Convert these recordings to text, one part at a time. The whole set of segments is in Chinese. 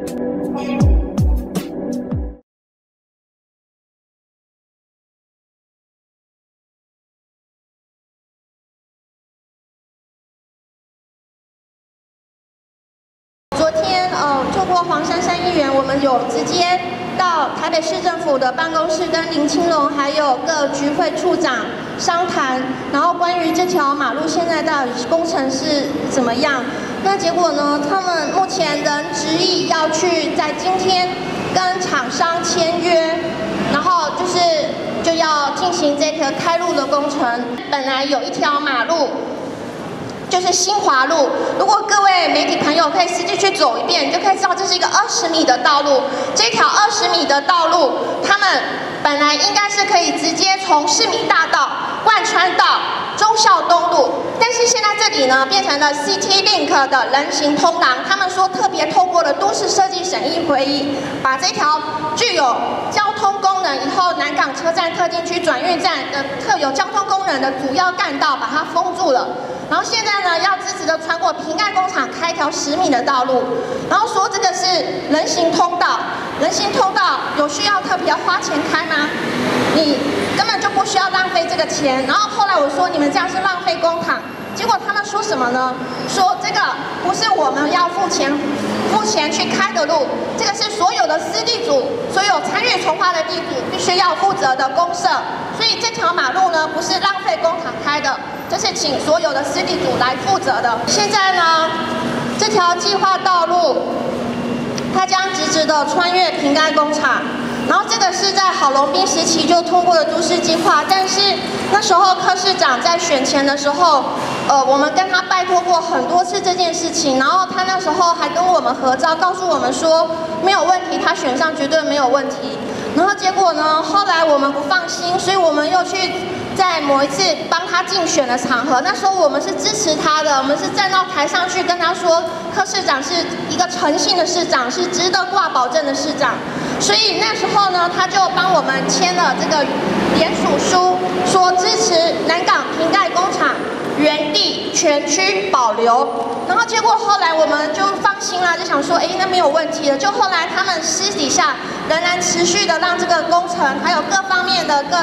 昨天，呃，透过黄珊珊议员，我们有直接到台北市政府的办公室，跟林清龙还有各局会处长商谈，然后关于这条马路现在到底工程是怎么样？那结果呢？他们目前仍执意要去在今天跟厂商签约，然后就是就要进行这个开路的工程。本来有一条马路。就是新华路，如果各位媒体朋友可以实际去走一遍，你就可以知道这是一个二十米的道路。这条二十米的道路，他们本来应该是可以直接从市民大道贯穿到忠孝东路，但是现在这里呢变成了 City Link 的人行通廊。他们说特别透过了都市设计审议会议，把这条具有交通功能以后南港车站特定区转运站的特有交通功能的主要干道把它封住了。然后现在呢，要支持的穿过瓶盖工厂开一条十米的道路，然后说这个是人行通道，人行通道有需要特别要花钱开吗？你根本就不需要浪费这个钱。然后后来我说你们这样是浪费公帑，结果他们说什么呢？说这个不是我们要付钱付钱去开的路，这个是所有的私地主，所有参与从化的地主必须要负责的公社，所以这条马路呢不是浪费公帑开的。这是请所有的私地主来负责的。现在呢，这条计划道路，它将直直的穿越平盖工厂。然后这个在郝龙斌时期就通过了都市计划，但是那时候柯市长在选前的时候，呃，我们跟他拜托过很多次这件事情，然后他那时候还跟我们合照，告诉我们说没有问题，他选上绝对没有问题。然后结果呢，后来我们不放心，所以我们又去。在某一次帮他竞选的场合，那时候我们是支持他的，我们是站到台上去跟他说，柯市长是一个诚信的市长，是值得挂保证的市长。所以那时候呢，他就帮我们签了这个联署书，说支持南港瓶盖工厂原地全区保留。然后结果后来我们就放心了，就想说，哎，那没有问题了。就后来他们私底下仍然持续的让这个工程还有各方面的各。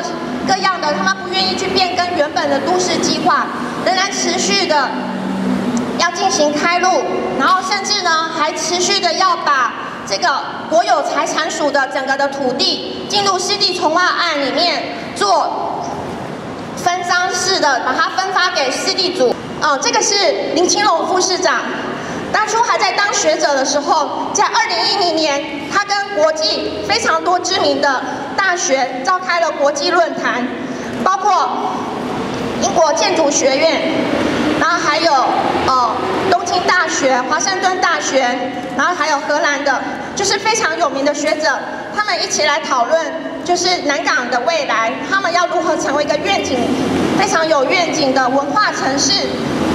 各样的，他们不愿意去变更原本的都市计划，仍然持续的要进行开路，然后甚至呢还持续的要把这个国有财产署的整个的土地进入湿地重划案里面做分赃式的把它分发给湿地组。哦，这个是林清龙副市长。当初还在当学者的时候，在二零一零年，他跟国际非常多知名的大学召开了国际论坛，包括英国建筑学院，然后还有呃东京大学、华盛顿大学，然后还有荷兰的，就是非常有名的学者，他们一起来讨论，就是南港的未来，他们要如何成为一个愿景非常有愿景的文化城市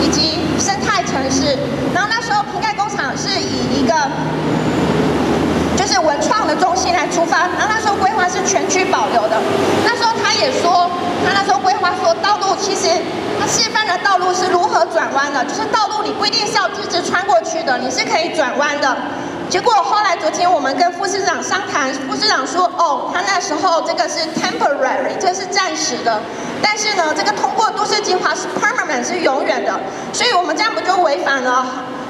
以及生态城市。然后那时候瓶盖工厂是以一个就是文创的中心来出发，然后那时候规划是全区保留的。那时候他也说，他那时候规划说道路其实他示范的道路是如何转弯的，就是道路你不过去的，你是可以转弯的。结果后来昨天我们跟副市长商谈，副市长说，哦，他那时候这个是 temporary，这是暂时的，但是呢，这个通过都市计划是 permanent，是永远的，所以我们这样不就违反了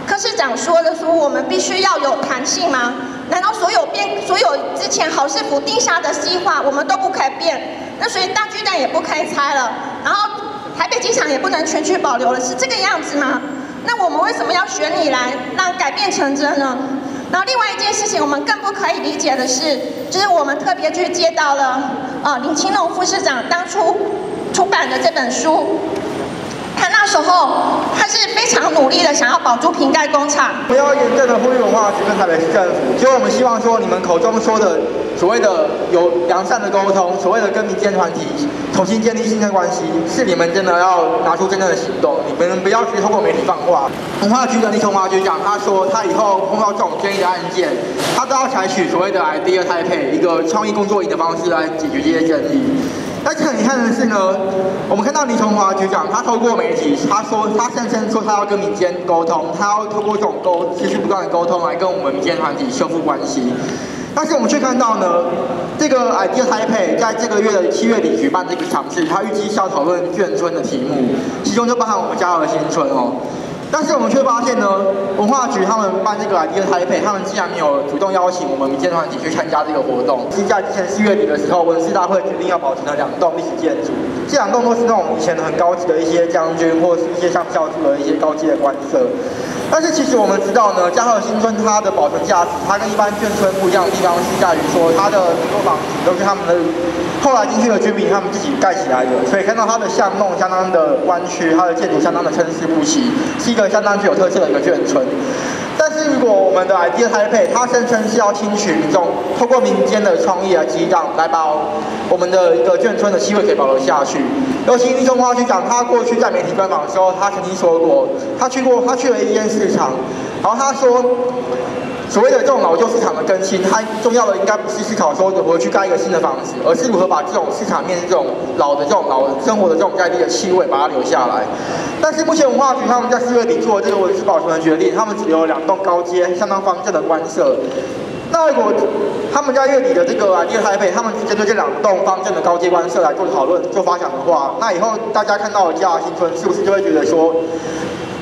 柯市长说的，说我们必须要有弹性吗？难道所有变，所有之前郝市府定下的计划，我们都不可以变？那所以大巨蛋也不可以拆了，然后台北机场也不能全区保留了，是这个样子吗？那我们为什么要选你来让改变成真呢？然后另外一件事情，我们更不可以理解的是，就是我们特别去接到了，呃，林清龙副市长当初出版的这本书。他那时候，他是非常努力的，想要保住瓶盖工厂。不要严正的呼吁文化局跟台北市政府，所以我们希望说，你们口中说的所谓的有良善的沟通，所谓的跟民间团体重新建立信任关系，是你们真的要拿出真正的行动。你们不要去通过媒体放话。文化局的李崇华局长他说，他以后碰到这种争议的案件，他都要采取所谓的 idea 台配一个创意工作营的方式来解决这些争议。但是很遗憾的是呢，我们看到李崇华局长，他透过媒体，他说他声称说他要跟民间沟通，他要透过这种沟持续不断的沟通来跟我们民间团体修复关系。但是我们却看到呢，这个 Idea Taipei 在这个月的七月底举办这个尝试，它预计是要讨论眷村的题目，其中就包含我们嘉禾新村哦。但是我们却发现呢，文化局他们办这个 Idea Taipei，他们竟然没有主动邀请我们民间团体去参加这个活动。是在之前四月底的时候，文史大会决定要保存的两栋历史建筑，这两栋都是那种以前很高级的一些将军或是一些上校住的一些高级的官舍。但是其实我们知道呢，嘉禾新村它的保存价值，它跟一般眷村不一样的地方是在于说，它的很多房子都是他们的后来进去的居民他们自己盖起来的，所以看到它的巷弄相当的弯曲，它的建筑相当的参差不齐，是一个相当具有特色的一个眷村。但是如果我们的 idea 台配，它声称是要听取民众，透过民间的创意啊激荡，来把我们的一个眷村的气味给保留下去。尤其林中花局长，他过去在媒体专访的时候，他曾经说过，他去过，他去了一间市场，然后他说。所谓的这种老旧市场的更新，它重要的应该不是思考说如何去盖一个新的房子，而是如何把这种市场面这种老的这种老生活的这种在地的气味把它留下来。但是目前文化局他们在四月底做这个文史保存的决定，他们只留了两栋高阶、相当方正的官舍。那如果他们在月底的这个啊第二台北，他们针对这两栋方正的高阶官舍来做讨论、做发想的话，那以后大家看到的嘉新村，是不是就会觉得说？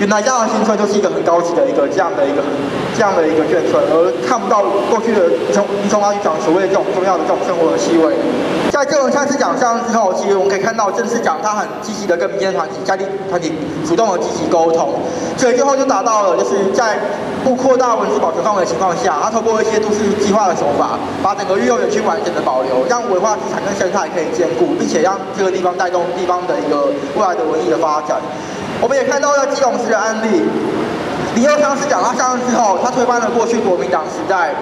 原来嘉禾新村就是一个很高级的一个这样的一个这样的一个眷村，而看不到过去的从从阿去讲所谓的这种重要的这种生活的气味。在这种下次奖项之后，其实我们可以看到正式奖他很积极的跟民间团体、家庭团体主动的积极沟通，所以最后就达到了就是在不扩大文字保存范围的情况下，他透过一些都市计划的手法，把整个育幼园区完整的保留，让文化资产跟生态可以兼顾，并且让这个地方带动地方的一个未来的文艺的发展。我们也看到了基隆市的案例，李佑昌市长他上任之后，他推翻了过去国民党时代，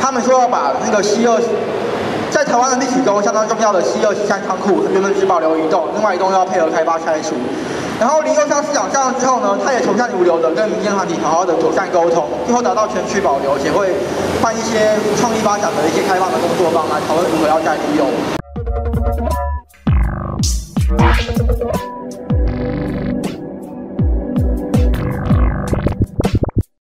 他们说要把那个西二，在台湾的历史中相当重要的西二西三仓库原本只保留一栋，另外一栋要配合开发拆除。然后李佑昌市长上任之后呢，他也从善如流的跟民间团体好好的妥善沟通，最后达到全区保留，且会办一些创意发展的一些开放的工作坊来讨论如何要再利用。